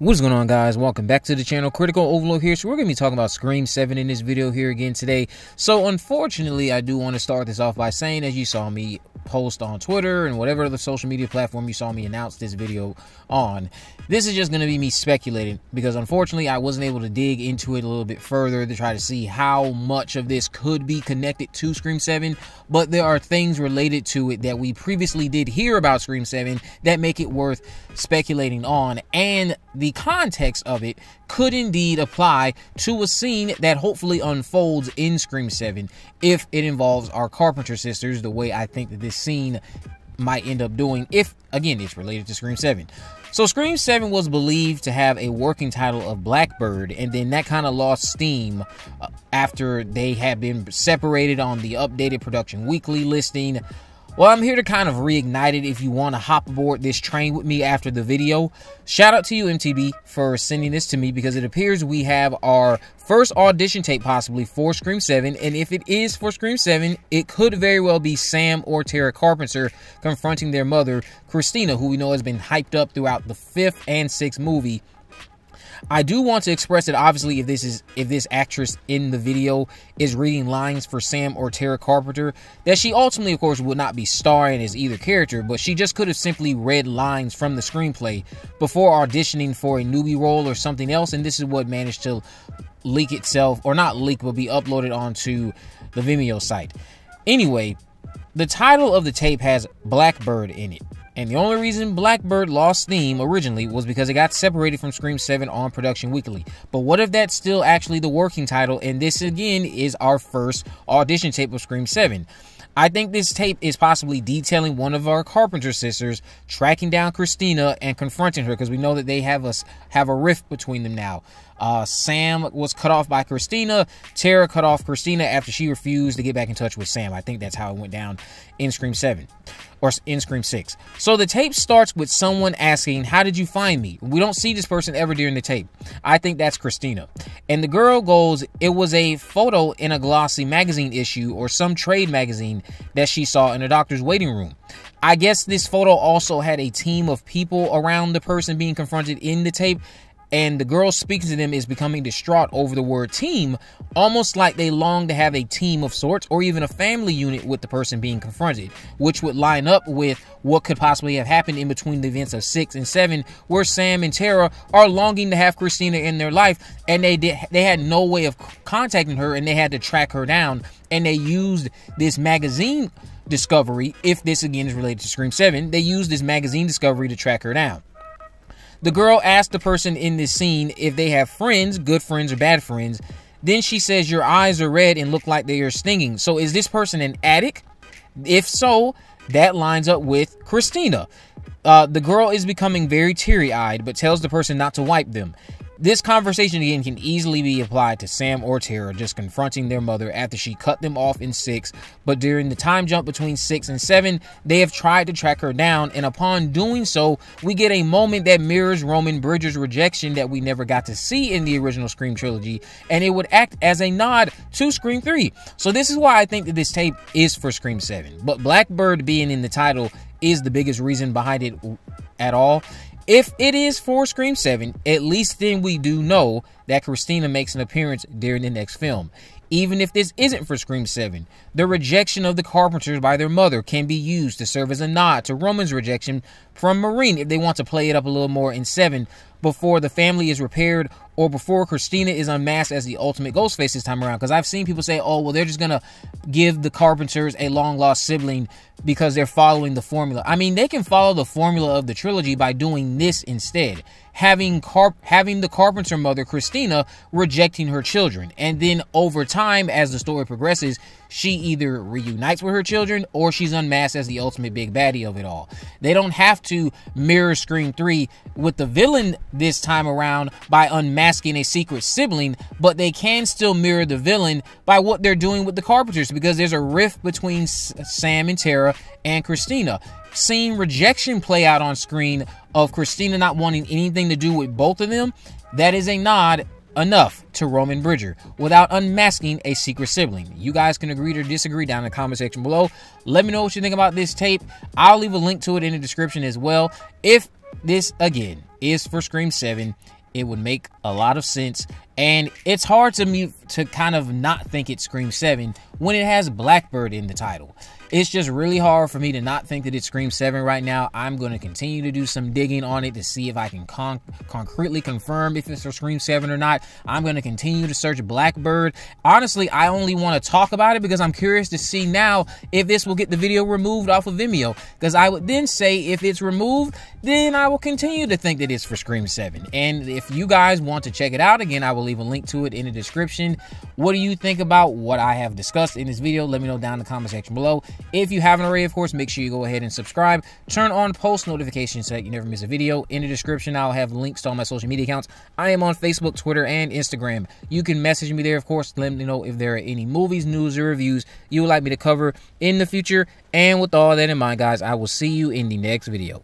What's going on guys? Welcome back to the channel. Critical Overlord here. So we're going to be talking about Scream 7 in this video here again today. So unfortunately, I do want to start this off by saying as you saw me post on Twitter and whatever other social media platform you saw me announce this video on. This is just going to be me speculating because unfortunately I wasn't able to dig into it a little bit further to try to see how much of this could be connected to Scream 7, but there are things related to it that we previously did hear about Scream 7 that make it worth speculating on and the context of it could indeed apply to a scene that hopefully unfolds in Scream 7 if it involves our Carpenter sisters the way I think that this scene might end up doing if again it's related to Scream 7. So Scream 7 was believed to have a working title of Blackbird and then that kind of lost steam uh, after they had been separated on the updated production weekly listing well, I'm here to kind of reignite it if you want to hop aboard this train with me after the video. Shout out to you, MTB, for sending this to me because it appears we have our first audition tape possibly for Scream 7. And if it is for Scream 7, it could very well be Sam or Tara Carpenter confronting their mother, Christina, who we know has been hyped up throughout the fifth and sixth movie I do want to express that obviously if this is if this actress in the video is reading lines for Sam or Tara Carpenter, that she ultimately of course would not be starring as either character, but she just could have simply read lines from the screenplay before auditioning for a newbie role or something else, and this is what managed to leak itself or not leak but be uploaded onto the Vimeo site. Anyway, the title of the tape has Blackbird in it. And the only reason Blackbird lost steam originally was because it got separated from Scream 7 on Production Weekly. But what if that's still actually the working title? And this again is our first audition tape of Scream 7. I think this tape is possibly detailing one of our Carpenter sisters tracking down Christina and confronting her because we know that they have us have a rift between them now. Uh, Sam was cut off by Christina. Tara cut off Christina after she refused to get back in touch with Sam. I think that's how it went down in Scream 7 or in Scream 6. So the tape starts with someone asking, How did you find me? We don't see this person ever during the tape. I think that's Christina. And the girl goes, It was a photo in a glossy magazine issue or some trade magazine that she saw in a doctor's waiting room. I guess this photo also had a team of people around the person being confronted in the tape and the girl speaking to them is becoming distraught over the word team, almost like they long to have a team of sorts or even a family unit with the person being confronted, which would line up with what could possibly have happened in between the events of 6 and 7 where Sam and Tara are longing to have Christina in their life and they did they had no way of contacting her and they had to track her down and they used this magazine discovery if this again is related to Scream 7, they used this magazine discovery to track her down. The girl asks the person in this scene if they have friends, good friends or bad friends. Then she says, Your eyes are red and look like they are stinging. So is this person an addict? If so, that lines up with Christina. Uh, the girl is becoming very teary eyed, but tells the person not to wipe them. This conversation again can easily be applied to Sam or Tara just confronting their mother after she cut them off in 6, but during the time jump between 6 and 7, they have tried to track her down, and upon doing so, we get a moment that mirrors Roman Bridger's rejection that we never got to see in the original Scream trilogy, and it would act as a nod to Scream 3. So this is why I think that this tape is for Scream 7. But Blackbird being in the title is the biggest reason behind it at all. If it is for Scream 7, at least then we do know that Christina makes an appearance during the next film. Even if this isn't for Scream 7, the rejection of the Carpenters by their mother can be used to serve as a nod to Roman's rejection from Maureen if they want to play it up a little more in 7 before the family is repaired or before Christina is unmasked as the ultimate Ghostface this time around. Because I've seen people say, oh, well, they're just going to give the Carpenters a long lost sibling because they're following the formula. I mean, they can follow the formula of the trilogy by doing this instead. Having Carp having the Carpenter mother, Christina, rejecting her children. And then over time, as the story progresses, she either reunites with her children or she's unmasked as the ultimate big baddie of it all. They don't have to mirror Scream 3 with the villain this time around by unmasking a secret sibling, but they can still mirror the villain by what they're doing with the Carpenters because there's a rift between Sam and Tara and Christina. Seeing rejection play out on screen of Christina not wanting anything to do with both of them, that is a nod enough to Roman Bridger without unmasking a secret sibling. You guys can agree or disagree down in the comment section below. Let me know what you think about this tape. I'll leave a link to it in the description as well. If this again is for Scream 7. It would make a lot of sense. And it's hard to me to kind of not think it's Scream 7 when it has Blackbird in the title. It's just really hard for me to not think that it's Scream 7 right now. I'm going to continue to do some digging on it to see if I can con- concretely confirm if it's a Scream 7 or not. I'm going to continue to search Blackbird. Honestly, I only want to talk about it because I'm curious to see now if this will get the video removed off of Vimeo. Because I would then say if it's removed, then I will continue to think that it's for Scream 7. And if you guys want to check it out, again, I will leave a link to it in the description. What do you think about what I have discussed in this video? Let me know down in the comment section below. If you haven't already, of course, make sure you go ahead and subscribe. Turn on post notifications so that you never miss a video. In the description, I'll have links to all my social media accounts. I am on Facebook, Twitter, and Instagram. You can message me there, of course, let me know if there are any movies, news, or reviews you would like me to cover in the future. And with all that in mind, guys, I will see you in the next video.